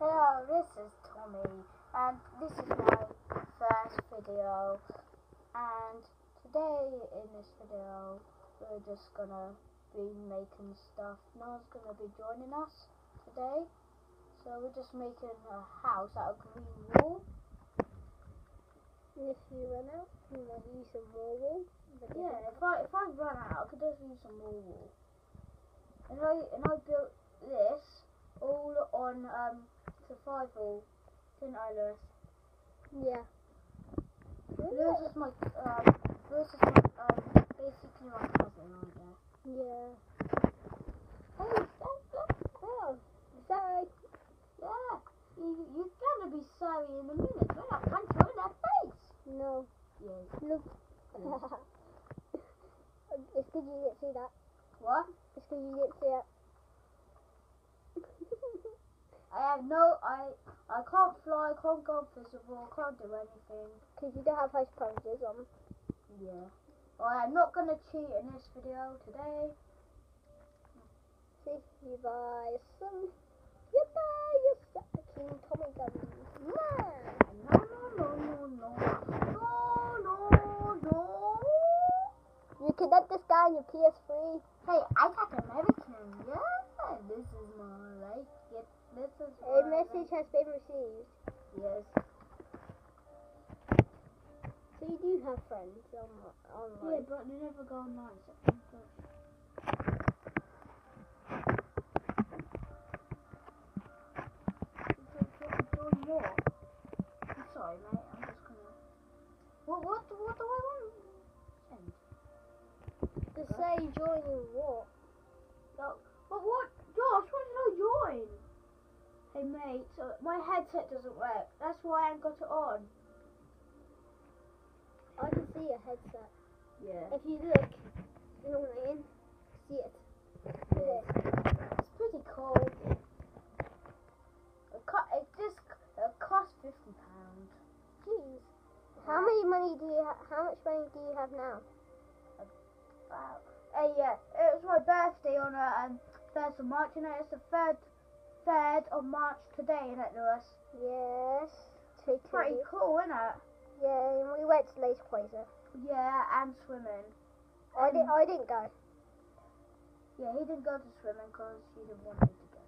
Hello, this is Tommy, and this is my first video. And today in this video, we're just gonna be making stuff. No one's gonna be joining us today, so we're just making a house out of green wool. If you run out, you can use some more wool. Yeah, if I if I run out, I could just use some more wool. And I and I built this all on um survival, didn't I, Lewis? Yeah. Lewis is my um Lewis is my um basically my cousin, aren't you? Yeah. Hey, stop, stop. Oh, sorry. Yeah, you you're gonna be sorry in a minute. When I punch you in that face. No. Yes. Look. it's good you didn't see that. What? It's good you didn't see it. I have no I I can't fly, can't go invisible, can't do anything. Because you don't have house poses on. Yeah. Well, I'm not gonna cheat in this video today. See, you buy some. You buy yourself a King Tommy gun. Yeah. No, no, no, no, no, no, no, no. You can let this guy on your PS3. Hey, I got American. Yeah, this is my life. Get this is A message has been received. Yes. So you do have friends on Yeah, but they never go online. What? I'm sorry, mate. I'm just gonna. What? What? What do I want? Say joining what? No. But what? Josh, what did I join? Hey, mate. So my headset doesn't work. That's why I ain't got it on. I can see your headset. Yeah. If you look you know what I mean? see it. Yeah. It's pretty cool. It, co- it just it costs fifty pounds. Jeez. How many money do you ha- how much money do you have now? Hey, yeah, it was my birthday on uh, um, first of March, and it's the third, third of March today, isn't it, Lewis? Yes. Two Pretty cool, isn't it? Yeah, and we went to Laser Quasar. Yeah, and swimming. I did I didn't go. Yeah, he didn't go to swimming because he didn't want me to go.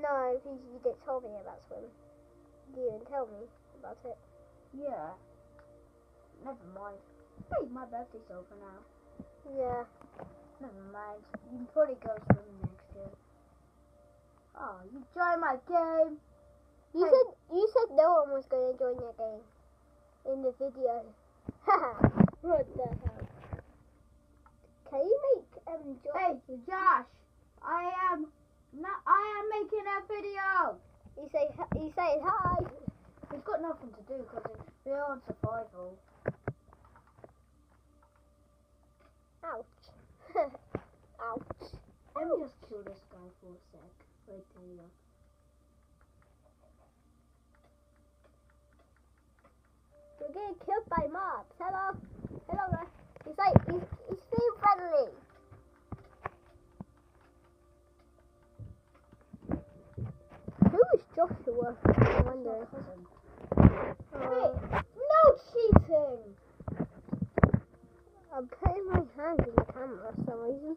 No, because you didn't tell me about swimming. You didn't tell me about it. Yeah. Never mind. Hey, my birthday's over now. Yeah. Never mind. You can probably go swimming next year. Oh, you joined my game. You Hey. said you said no one was going to join your game in the video. Haha. what the hell? Can you make um jo- Hey, Josh. I am. Not, I am making a video. You say you say hi. We've got nothing to do because we're on survival. Let me just kill this guy for a sec. Wait you. We're getting killed by mobs. Hello. Hello guys. He's like he's he's being friendly. Who is Joshua? I wonder. Uh, No cheating. I'm putting my hand in the camera for some reason.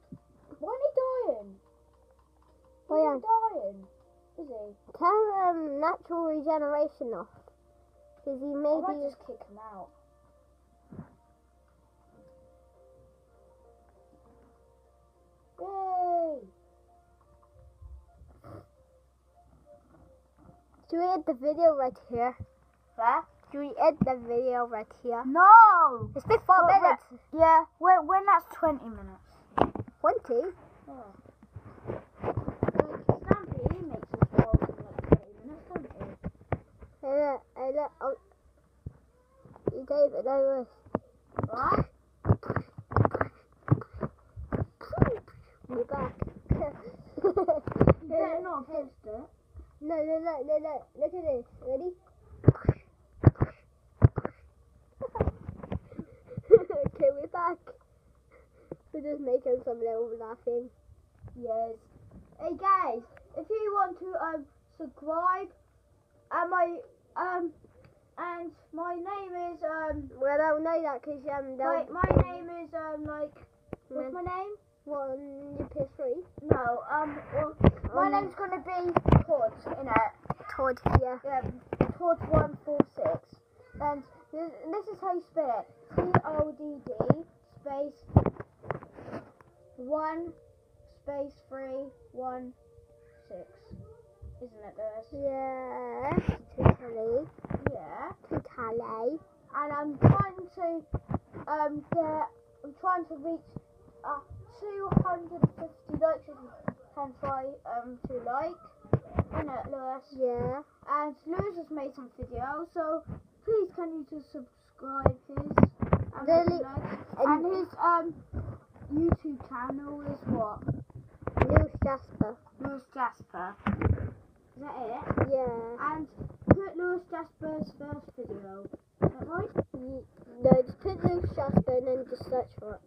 Why are he dying? Why Why am- is he dying? Is he? Turn um, natural regeneration off. Because he I may be. just kick him out. Yay! Should we end the video right here? Where? Should we end the video right here? No! It's been four Well, minutes. Yeah, when, when that's 20 minutes. Twenty. Oh. Stampy, he makes his vlogs in like 20 minutes, don't he? Hey, look, hey, look. Oh. You David, no What? We're back. You better not have it. No, no, no, no, no. Look at this. Ready? okay, we're back. We're just making some little laughing. Yes. Hey guys, if you want to um subscribe and my um, and my name is um, Well, they'll know that because um, they'll. my my name is um, like what's my name? What on your PS3? No, um, well, my Um, name's gonna be Todd in it. Todd. Yeah. Yeah, Todd one four six. And this, this is how you spell it: T O D D space one space three one six. Isn't it, Lewis? Yes. Totally. Yeah. Totally. And I'm trying to um get. I'm trying to reach uh 250 likes. If you can try um to like. Isn't it, Lewis? Yeah. And Lewis has made some videos, so please can you just subscribe his and, Really? like, And- and his um YouTube channel is what? Lewis Jasper. Lewis Jasper. Is that it? Yeah. And put Lewis Jasper's first video. Is that right? No, just put Lewis Jasper and then just search for it.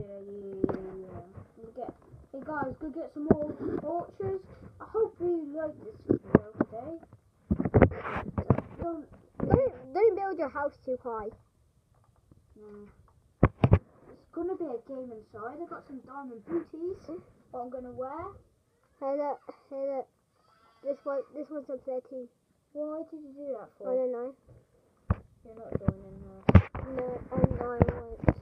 Yeah, yeah, yeah, yeah. We'll get, hey guys, go get some more torches. I hope you like this video today. Don't, Don't, don't build your house too high. No. Gonna be a game inside. I've got some diamond booties that I'm gonna wear. Hey look, hey look. This one, this one's on 13. Why did you do that for? I don't know. You're not joining her. No, I'm once.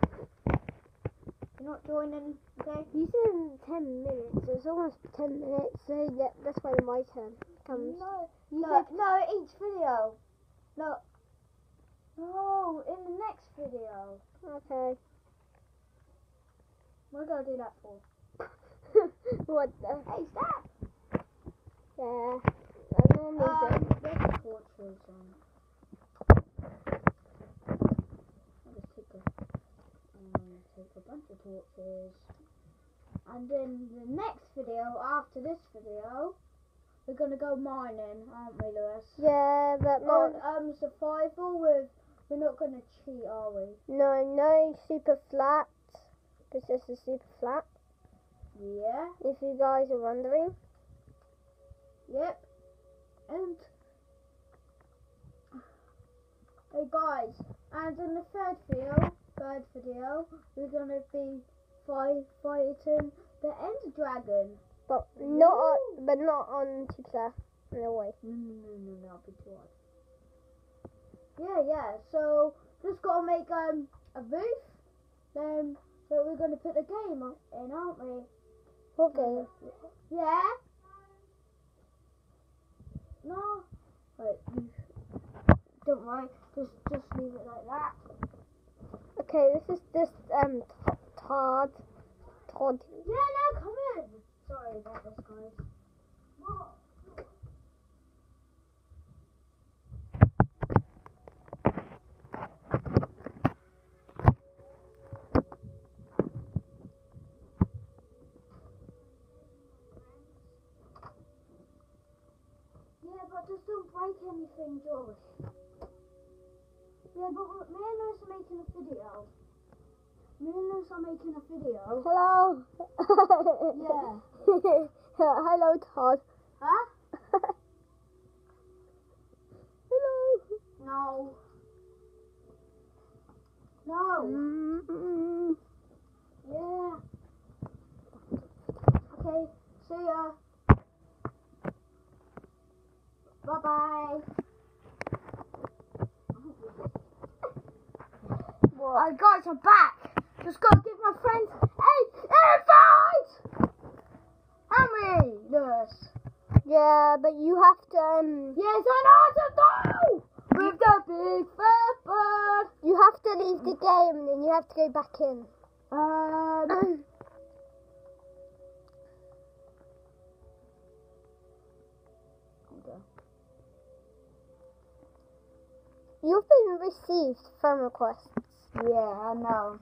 You're not joining, okay? You said in 10 minutes. It's almost 10 minutes, so that, that's why my turn comes. No, You no, said no, each video. No. No, in the next video. okay. What did I do that for? what the? Hey, stop! Yeah. I normally Um, don't. the torches on. I'll just take a, um, take a bunch of torches. And then the next video, after this video, we're gonna go mining, aren't we, Lewis? Yeah, but On um survival with we're not gonna cheat, are we? no, no super flat. It's just a super flat. Yeah. If you guys are wondering. Yep. And hey guys, and in the third video, third video, we're gonna be fight, fighting the Ender Dragon. But not on, but not on two player. No way. No, no, no, no, I'll be too hard. Yeah, yeah. So just gotta make um a booth. Then so we're gonna put the game on- in, aren't we? Okay. Yeah. No. Wait. Don't worry. Just just leave it like that. Okay, this is this um Todd. Todd. Yeah. No. Come in. Sorry about this, guys. What? Yeah, but just don't break anything, George. Yeah, but me and Lewis are making a video. Me and Lewis are making a video. Hello. Yeah. Hello, Todd. Huh? Hello. No. No. Mm-mm. Yeah. Okay. See ya. Bye bye. Alright guys, I'm back. Just gotta give my friends a invite! Henry! Yes. Yeah, but you have to um, Yes, I know what to do! With the big fat bird! you have to leave the game and then you have to go back in. Um, You've been received friend requests. yeah, I know.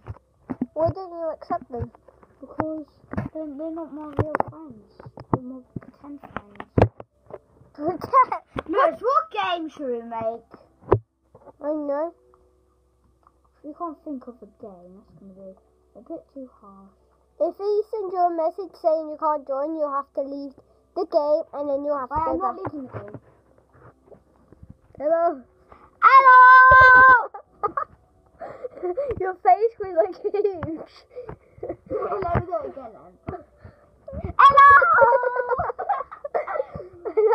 Why don't you accept them? Because they're, they're not my real friends. They're my pretend friends. Lewis, what game should we make? I know. We can't think of a game. That's going to be a bit too hard. If he sends you a message saying you can't join, you'll have to leave the game and then you'll have to But I'm go not leaving the game. Hello. Hello! Your face was like huge. Let me do it again then. Hello.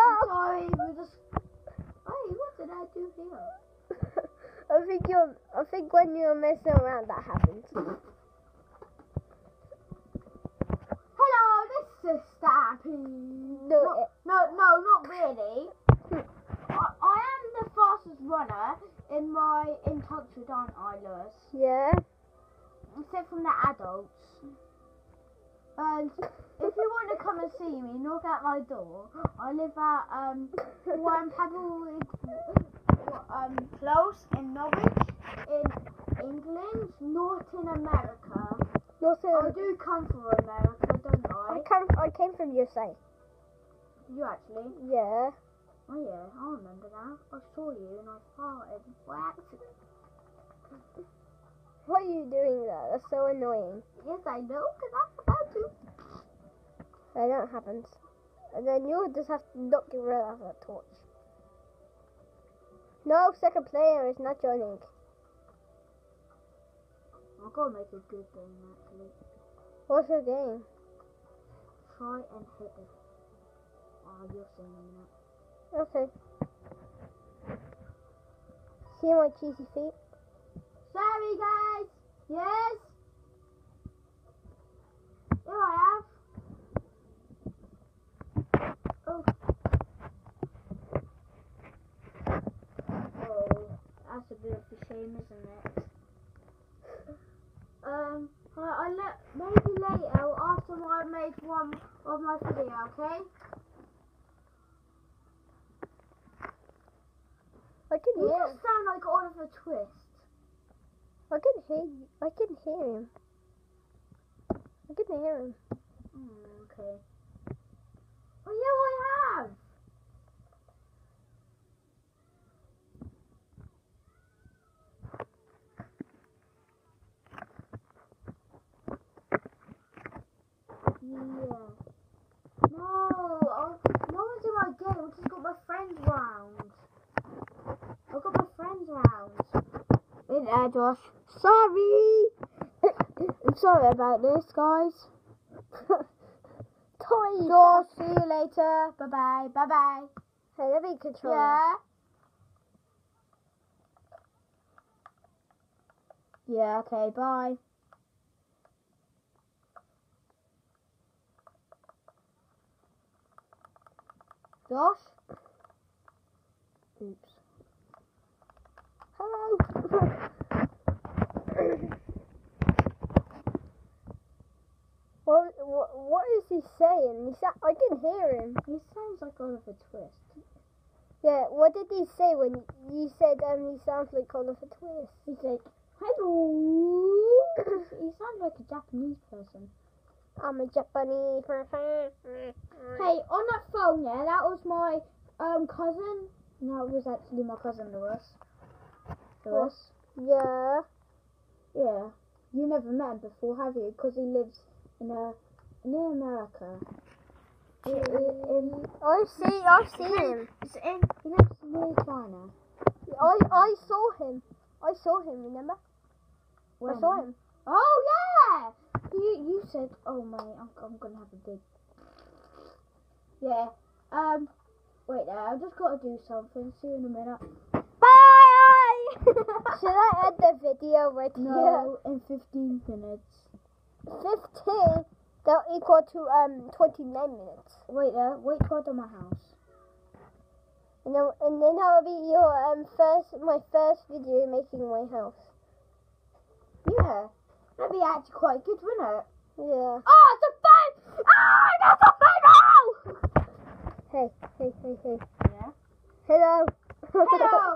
I'm sorry, we just. Hey, what did I do here? I think you're. I think when you're messing around, that happens. Hello, this is Stampy. No, no, no, no, not really. I, I am the fastest runner in my in Touchwood, aren't I, Lewis? Yeah. Except from the adults. And if you want to come and see me, knock at my door. I live at um one Pebble um close in Norwich in England, not in America. No, I do come from America, don't I I? come. I came from USA. You actually? Yeah. Oh yeah, I remember now. I saw you and I farted by accident. What are you doing there? That's so annoying. Yes, I know, because I forgot to. That don't happens. And then you'll just have to knock your red off a torch. No, second player is not joining. I've got to make a good game actually. What's your game? Try and hit it. Oh, in a minute. Okay. See my cheesy feet? Sorry, guys. Yes. Here I have. Oh. Oh, that's a bit of a shame, isn't it? Um, I, I let maybe later after I make one of my video, okay? I can You hear just sound like Oliver Twist. I can hear you. I can hear him. I can hear him. Hmm, okay. Oh yeah, I have. Yeah. No, oh, no one's in my game. I just got my friends round. I got my friends round. In there, Josh. Sorry. I'm sorry about this, guys. Toy. Josh, see you later. Bye bye. Bye bye. Hey, let me control. Yeah. Yeah, okay, bye. Josh? Oops. Hello. what, what, what is he saying? He sa- I can hear him. He sounds like Oliver Twist. Yeah, what did he say when you said um he sounds like Oliver Twist? He's like, hello. he sounds like a Japanese person. I'm a Japanese person. Hey, on that phone, yeah, that was my um cousin. No, it was actually my cousin Lewis. Lewis. Yeah. Yeah. You never met him before, have you? Because he lives in a near America. I- I- in, I've seen I've seen him. in, he lives near China. I I saw him. I saw him. Remember? I saw him. Oh yeah. You you said, oh my, I'm I'm gonna have a big. Yeah. Um. Wait there. I've just got to do something. See you in a minute. Should I end the video right No, in 15 minutes. Fifteen. They'll equal to um twenty nine minutes. Wait there. Wait till I'm my house. And then and then that'll be your um first my first video making my house. Yeah. That'd be actually quite good, wouldn't it? Yeah. Oh, it's a phone! Ah, that's a phone! Hey, hey, hey, hey. Yeah. Hello. Hello.